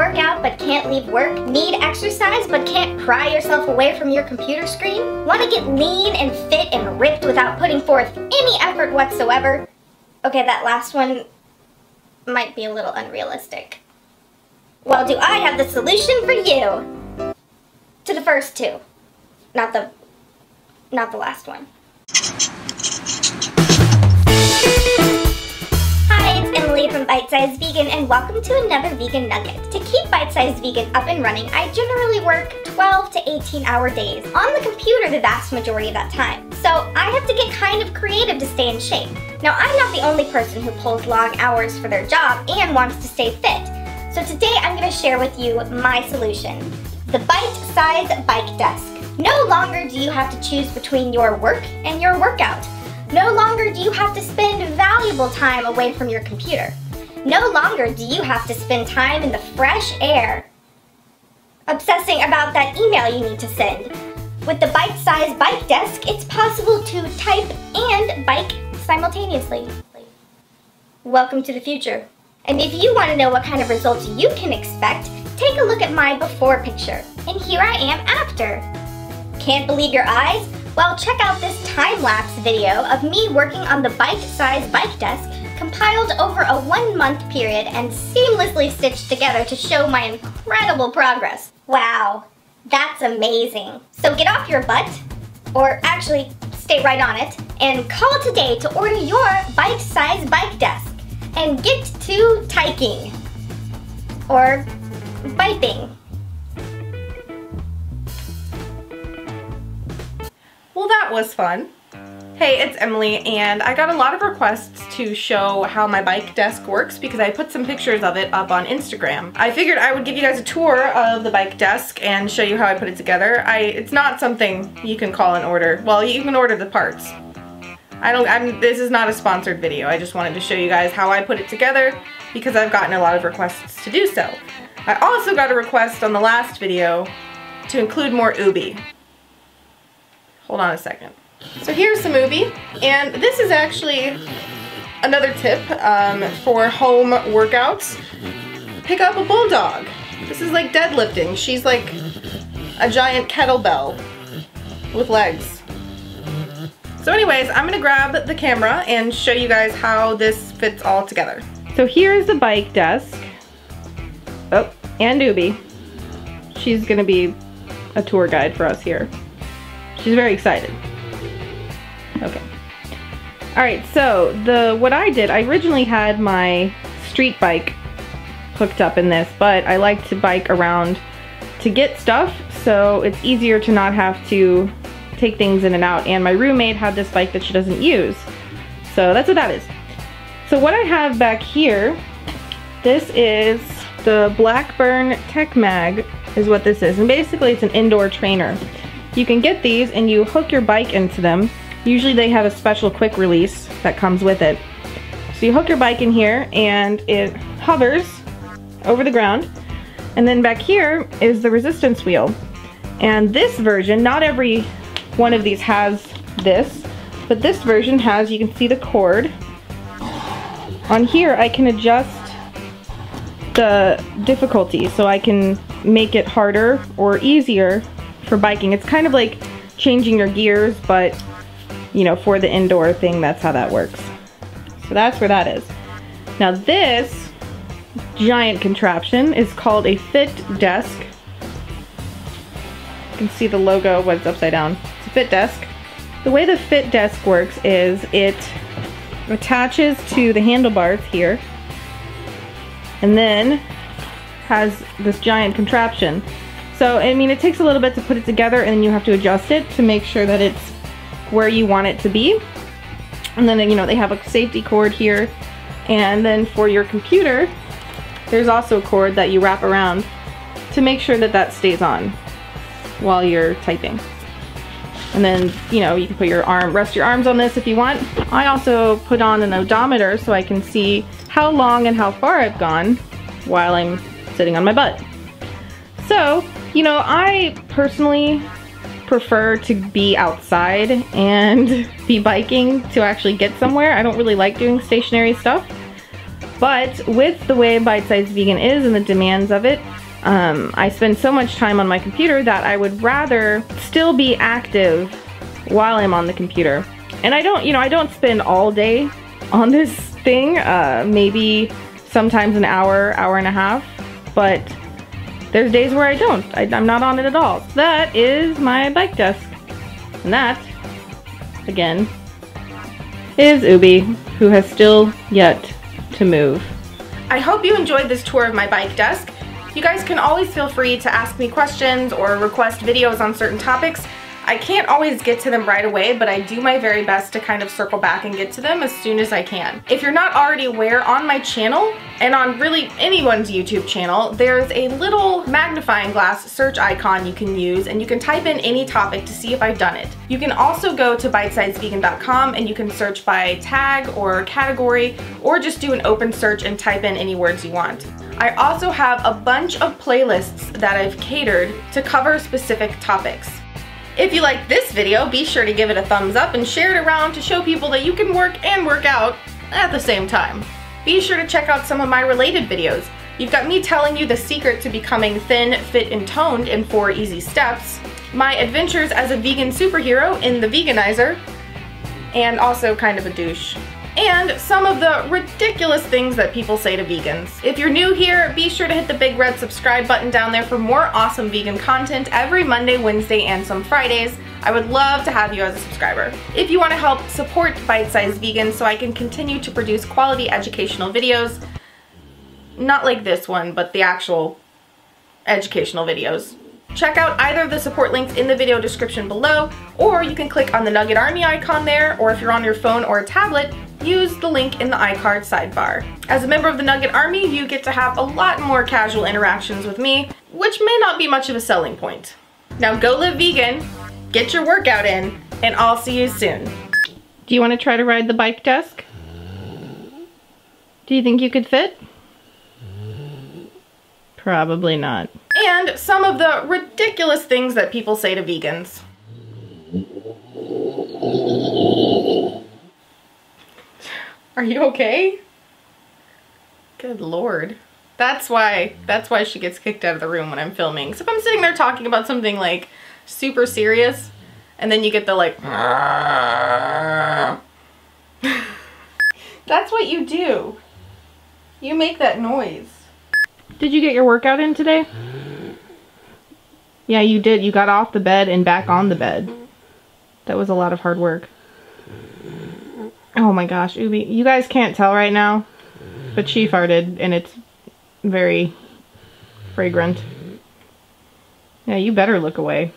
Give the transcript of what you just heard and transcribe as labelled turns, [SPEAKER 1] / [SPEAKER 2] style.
[SPEAKER 1] work out but can't leave work? Need exercise but can't pry yourself away from your computer screen? Want to get lean and fit and ripped without putting forth any effort whatsoever? Okay, that last one might be a little unrealistic. Well, do I have the solution for you? To the first two. Not the, not the last one. From Bite Size Vegan and welcome to another Vegan Nugget. To keep Bite Size Vegan up and running, I generally work 12 to 18 hour days on the computer the vast majority of that time. So I have to get kind of creative to stay in shape. Now I'm not the only person who pulls long hours for their job and wants to stay fit. So today I'm going to share with you my solution. The Bite Size Bike Desk. No longer do you have to choose between your work and your workout. No longer do you have to spend valuable time away from your computer. No longer do you have to spend time in the fresh air obsessing about that email you need to send. With the bite-sized bike desk, it's possible to type and bike simultaneously. Welcome to the future. And if you want to know what kind of results you can expect, take a look at my before picture. And here I am after. Can't believe your eyes? Well, check out this time-lapse video of me working on the bite-sized bike desk compiled over a one-month period and seamlessly stitched together to show my incredible progress. Wow, that's amazing. So get off your butt, or actually stay right on it, and call today to order your bite-sized bike desk and get to tyking or biping.
[SPEAKER 2] Well, that was fun. Hey, it's Emily, and I got a lot of requests to show how my bike desk works because I put some pictures of it up on Instagram. I figured I would give you guys a tour of the bike desk and show you how I put it together. I It's not something you can call an order. Well, you can order the parts. I don't, I'm, this is not a sponsored video. I just wanted to show you guys how I put it together because I've gotten a lot of requests to do so. I also got a request on the last video to include more Ubi. Hold on a second. So here's the Ubi, and this is actually another tip um, for home workouts. Pick up a bulldog. This is like deadlifting. She's like a giant kettlebell with legs. So anyways, I'm gonna grab the camera and show you guys how this fits all together. So here's the bike desk. Oh, and Ubi. She's gonna be a tour guide for us here. She's very excited. Okay. Alright, so the what I did, I originally had my street bike hooked up in this, but I like to bike around to get stuff, so it's easier to not have to take things in and out. And my roommate had this bike that she doesn't use. So that's what that is. So what I have back here, this is the Blackburn Tech Mag is what this is. And basically it's an indoor trainer. You can get these and you hook your bike into them. Usually they have a special quick release that comes with it. So you hook your bike in here and it hovers over the ground. And then back here is the resistance wheel. And this version, not every one of these has this, but this version has, you can see the cord. On here I can adjust the difficulty so I can make it harder or easier for biking. It's kind of like changing your gears, but you know, for the indoor thing, that's how that works. So that's where that is. Now this giant contraption is called a Fit Desk. You can see the logo, what's upside down. It's a Fit Desk. The way the Fit Desk works is it attaches to the handlebars here and then has this giant contraption. So, I mean, it takes a little bit to put it together and then you have to adjust it to make sure that it's where you want it to be. And then, you know, they have a safety cord here. And then for your computer, there's also a cord that you wrap around to make sure that that stays on while you're typing. And then, you know, you can put your arm, rest your arms on this if you want. I also put on an odometer so I can see how long and how far I've gone while I'm sitting on my butt. So, you know, I personally prefer to be outside and be biking to actually get somewhere. I don't really like doing stationary stuff. But with the way Bite Size Vegan is and the demands of it, um, I spend so much time on my computer that I would rather still be active while I'm on the computer. And I don't, you know, I don't spend all day on this thing, uh, maybe sometimes an hour, hour and a half, but there's days where I don't. I, am not on it at all. That is my bike desk. And that, again, is Ubi, who has still yet to move. I hope you enjoyed this tour of my bike desk. You guys can always feel free to ask me questions or request videos on certain topics. I can't always get to them right away, but I do my very best to kind of circle back and get to them as soon as I can. If you're not already aware, on my channel, and on really anyone's YouTube channel, there's a little magnifying glass search icon you can use, and you can type in any topic to see if I've done it. You can also go to bitesizevegan.com and you can search by tag or category, or just do an open search and type in any words you want. I also have a bunch of playlists that I've catered to cover specific topics. If you like this video, be sure to give it a thumbs up and share it around to show people that you can work and work out at the same time. Be sure to check out some of my related videos. You've got me telling you the secret to becoming thin, fit, and toned in four easy steps, my adventures as a vegan superhero in The Veganizer, and also kind of a douche and some of the ridiculous things that people say to vegans. If you're new here, be sure to hit the big red subscribe button down there for more awesome vegan content every Monday, Wednesday, and some Fridays. I would love to have you as a subscriber. If you want to help support Bite Size Vegan so I can continue to produce quality educational videos, not like this one, but the actual educational videos. Check out either of the support links in the video description below, or you can click on the Nugget Army icon there, or if you're on your phone or a tablet, use the link in the iCard sidebar. As a member of the Nugget Army, you get to have a lot more casual interactions with me, which may not be much of a selling point. Now go live vegan, get your workout in, and I'll see you soon. Do you want to try to ride the bike desk? Do you think you could fit? Probably not. And some of the ridiculous things that people say to vegans. Are you okay? Good lord. That's why, that's why she gets kicked out of the room when I'm filming. So if I'm sitting there talking about something like super serious, and then you get the like, that's what you do. You make that noise. Did you get your workout in today? Yeah, you did. You got off the bed and back on the bed. That was a lot of hard work. Oh my gosh, Ubi. You guys can't tell right now, but she farted and it's very fragrant. Yeah, you better look away.